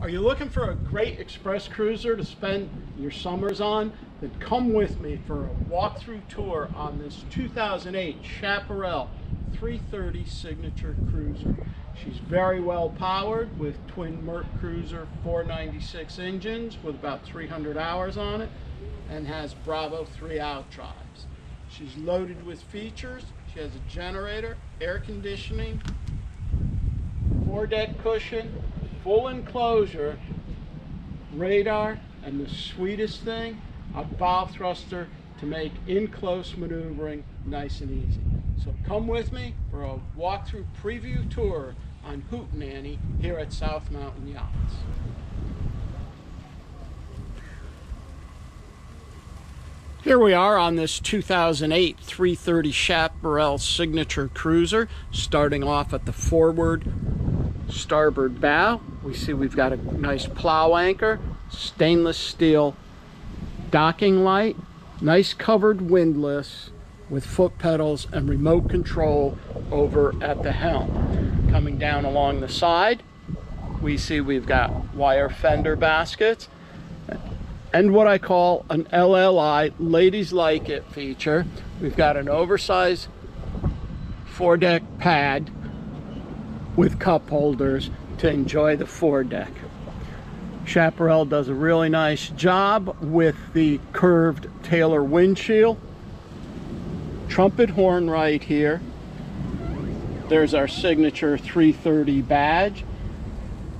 Are you looking for a great express cruiser to spend your summers on? Then come with me for a walkthrough tour on this 2008 Chaparral 330 Signature Cruiser. She's very well powered with twin Merc Cruiser 496 engines with about 300 hours on it and has Bravo 3 out drives. She's loaded with features. She has a generator, air conditioning, fore-deck cushion, full enclosure, radar, and the sweetest thing, a bow thruster to make in-close maneuvering nice and easy. So come with me for a walkthrough preview tour on Hootenanny here at South Mountain Yachts. Here we are on this 2008 330 Chaparral Signature Cruiser, starting off at the forward starboard bow. We see we've got a nice plow anchor, stainless steel docking light, nice covered windlass with foot pedals and remote control over at the helm. Coming down along the side, we see we've got wire fender baskets and what I call an LLI, ladies like it feature. We've got an oversized foredeck pad with cup holders to enjoy the foredeck. Chaparral does a really nice job with the curved Taylor windshield. Trumpet horn right here. There's our signature 330 badge.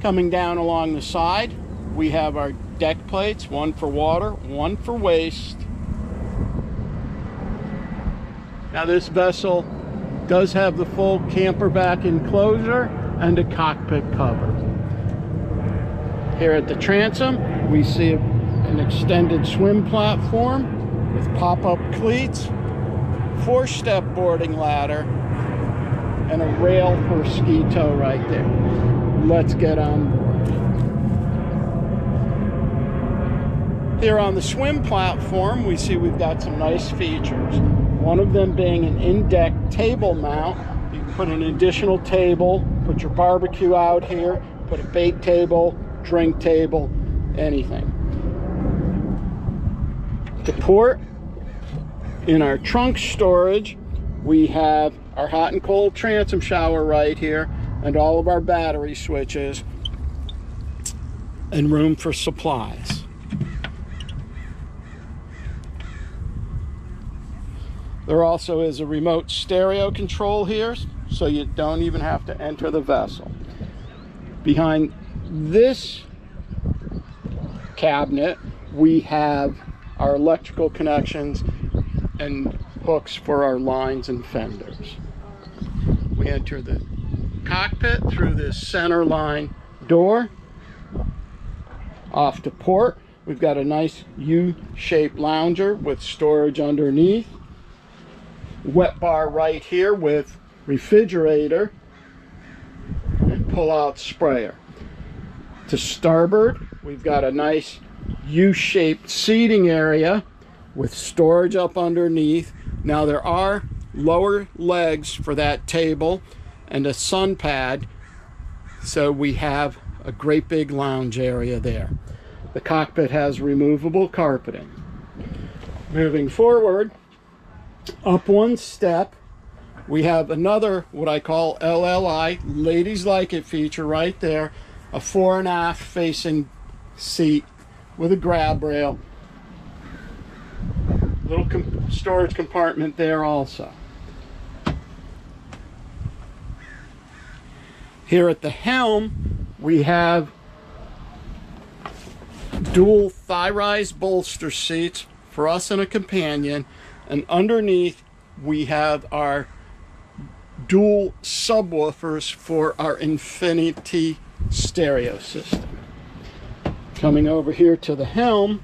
Coming down along the side, we have our deck plates, one for water, one for waste. Now this vessel does have the full camper back enclosure and a cockpit cover. Here at the transom, we see an extended swim platform with pop-up cleats, four-step boarding ladder, and a rail for ski tow right there. Let's get on board. Here on the swim platform, we see we've got some nice features. One of them being an in-deck table mount. You can put an additional table, put your barbecue out here, put a bait table, drink table, anything. To port, in our trunk storage, we have our hot and cold transom shower right here and all of our battery switches and room for supplies. There also is a remote stereo control here, so you don't even have to enter the vessel. Behind this cabinet, we have our electrical connections and hooks for our lines and fenders. We enter the cockpit through this center line door. Off to port, we've got a nice U-shaped lounger with storage underneath wet bar right here with refrigerator and pull out sprayer. To starboard, we've got a nice U-shaped seating area with storage up underneath. Now there are lower legs for that table and a sun pad, so we have a great big lounge area there. The cockpit has removable carpeting. Moving forward, up one step, we have another, what I call LLI, ladies like it feature right there, a fore and aft facing seat with a grab rail. Little com storage compartment there also. Here at the helm, we have dual thigh-rise bolster seats for us and a companion and underneath we have our dual subwoofers for our Infinity stereo system. Coming over here to the helm,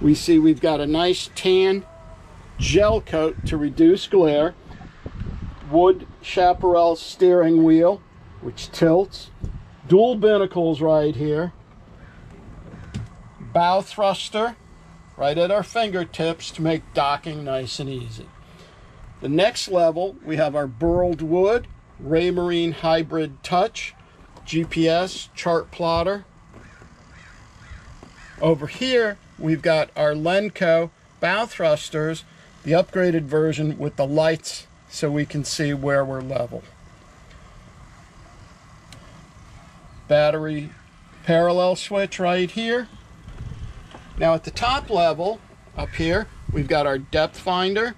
we see we've got a nice tan gel coat to reduce glare, wood chaparral steering wheel, which tilts, dual binnacles right here, bow thruster, right at our fingertips to make docking nice and easy. The next level, we have our burled wood Raymarine Hybrid Touch GPS chart plotter. Over here, we've got our Lenco bow thrusters, the upgraded version with the lights so we can see where we're level. Battery parallel switch right here. Now at the top level, up here, we've got our depth finder,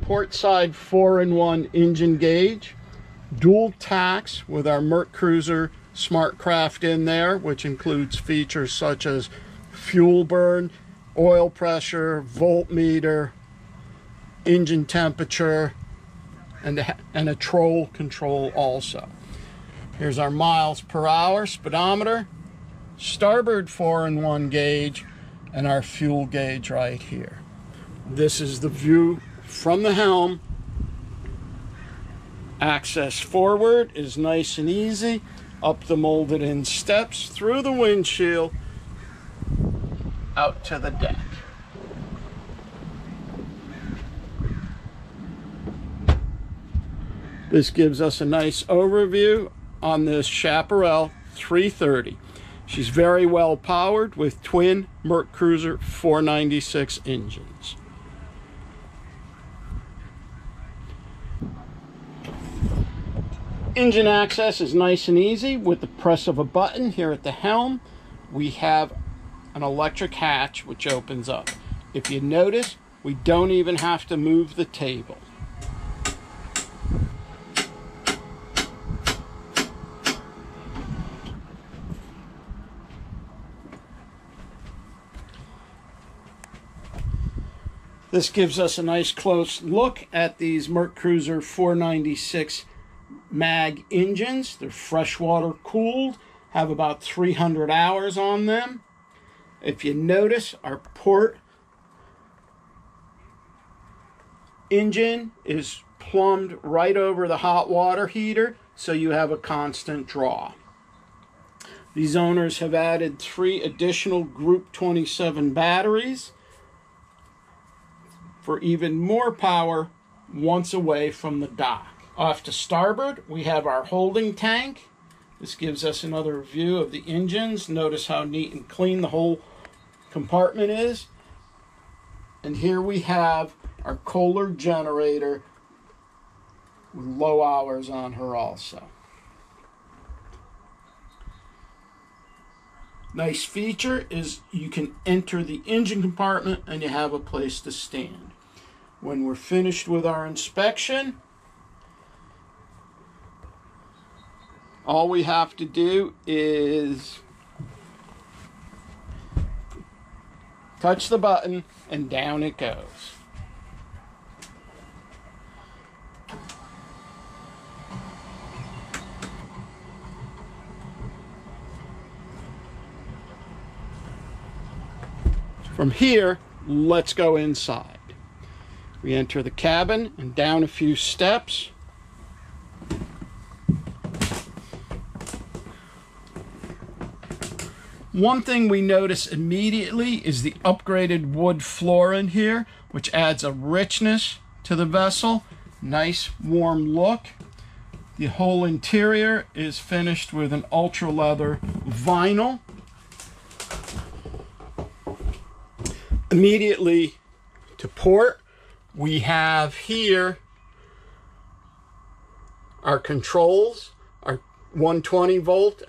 port side 4-in-1 engine gauge, dual tachs with our MerCruiser SmartCraft in there, which includes features such as fuel burn, oil pressure, voltmeter, engine temperature, and a, and a troll control also. Here's our miles per hour speedometer, starboard four and one gauge, and our fuel gauge right here. This is the view from the helm. Access forward is nice and easy. Up the molded in steps, through the windshield, out to the deck. This gives us a nice overview on this Chaparral 330. She's very well powered with twin MerCruiser 496 engines. Engine access is nice and easy with the press of a button here at the helm. We have an electric hatch which opens up. If you notice, we don't even have to move the table. This gives us a nice close look at these MerCruiser 496 mag engines. They're freshwater cooled, have about 300 hours on them. If you notice, our port engine is plumbed right over the hot water heater, so you have a constant draw. These owners have added three additional Group 27 batteries for even more power once away from the dock. Off to starboard, we have our holding tank. This gives us another view of the engines. Notice how neat and clean the whole compartment is. And here we have our Kohler generator with low hours on her also. Nice feature is you can enter the engine compartment and you have a place to stand. When we're finished with our inspection, all we have to do is touch the button and down it goes. From here, let's go inside. We enter the cabin and down a few steps. One thing we notice immediately is the upgraded wood floor in here, which adds a richness to the vessel. Nice warm look. The whole interior is finished with an ultra leather vinyl. Immediately to port, we have here our controls, our 120 volt,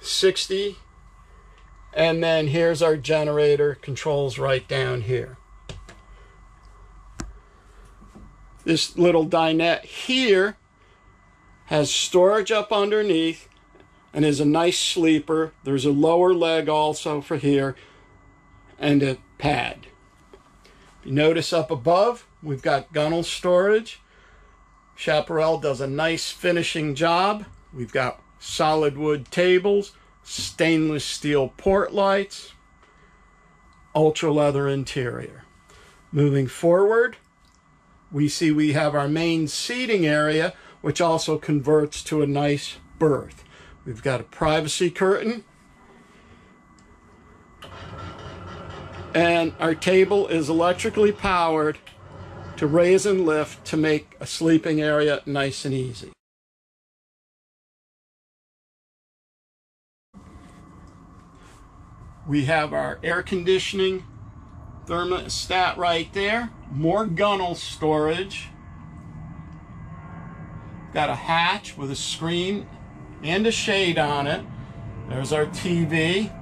60, and then here's our generator controls right down here. This little dinette here has storage up underneath and is a nice sleeper. There's a lower leg also for here and a pad. You notice up above, we've got gunnel storage. Chaparral does a nice finishing job. We've got solid wood tables, stainless steel port lights, ultra leather interior. Moving forward, we see we have our main seating area, which also converts to a nice berth. We've got a privacy curtain And our table is electrically powered to raise and lift to make a sleeping area nice and easy. We have our air conditioning thermostat right there. More gunnel storage. Got a hatch with a screen and a shade on it. There's our TV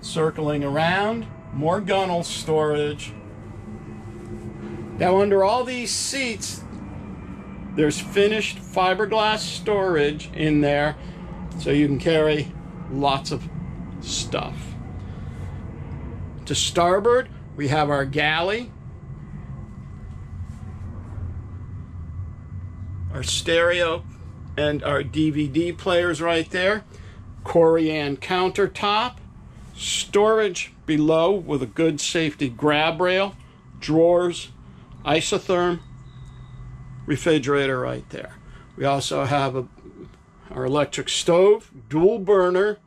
circling around. More gunnel storage. Now under all these seats, there's finished fiberglass storage in there so you can carry lots of stuff. To starboard, we have our galley, our stereo, and our DVD players right there. Corian countertop, storage below with a good safety grab rail, drawers, isotherm, refrigerator right there. We also have a, our electric stove, dual burner,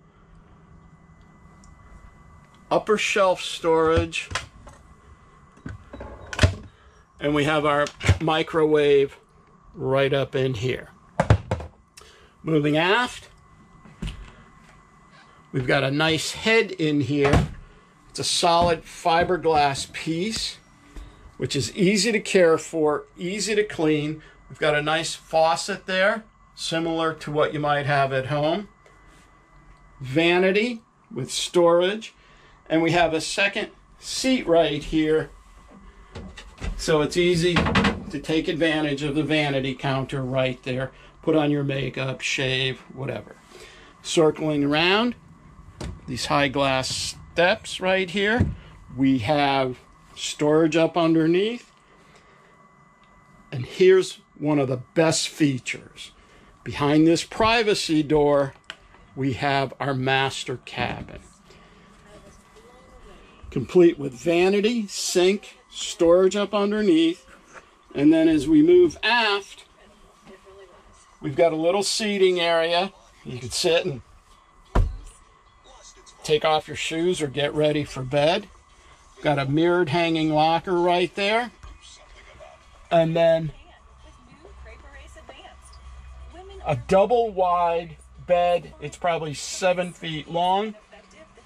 upper shelf storage, and we have our microwave right up in here. Moving aft, we've got a nice head in here. It's a solid fiberglass piece, which is easy to care for, easy to clean. We've got a nice faucet there, similar to what you might have at home. Vanity with storage. And we have a second seat right here. So it's easy to take advantage of the vanity counter right there. Put on your makeup, shave, whatever. Circling around, these high glass steps right here. We have storage up underneath. And here's one of the best features. Behind this privacy door, we have our master cabin complete with vanity, sink, storage up underneath. And then as we move aft, we've got a little seating area. You can sit and take off your shoes or get ready for bed. Got a mirrored hanging locker right there. And then a double wide bed. It's probably seven feet long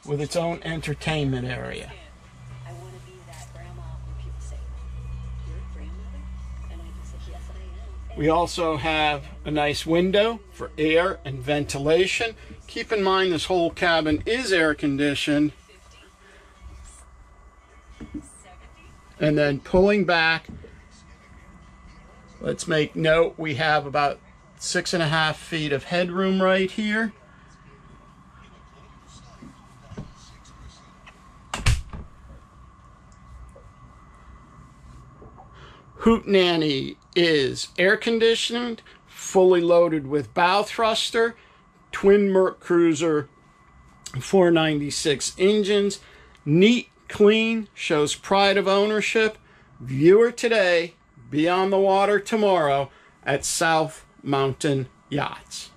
with its own entertainment area. We also have a nice window for air and ventilation. Keep in mind this whole cabin is air conditioned. And then pulling back, let's make note we have about six and a half feet of headroom right here. Hootenanny is air conditioned, fully loaded with bow thruster, twin MerCruiser 496 engines, neat, clean, shows pride of ownership. Viewer today, be on the water tomorrow at South Mountain Yachts.